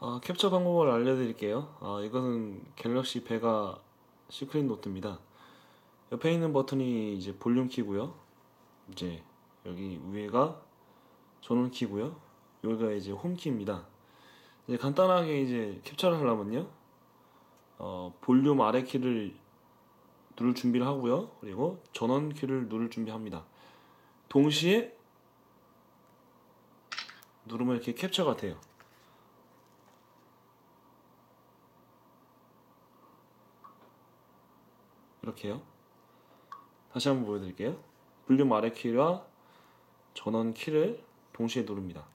아, 캡처 방법을 알려드릴게요. 아, 이것은 갤럭시 베가 시크릿 노트입니다. 옆에 있는 버튼이 이제 볼륨 키고요. 이제 여기 위에가 전원 키고요. 여기가 이제 홈 키입니다. 이제 간단하게 이제 캡처를 하려면요. 어, 볼륨 아래 키를 누를 준비를 하고요. 그리고 전원 키를 누를 준비합니다. 동시에 누르면 이렇게 캡처가 돼요. 이렇게요. 다시 한번 보여드릴게요. 볼륨 아래 키와 전원 키를 동시에 누릅니다.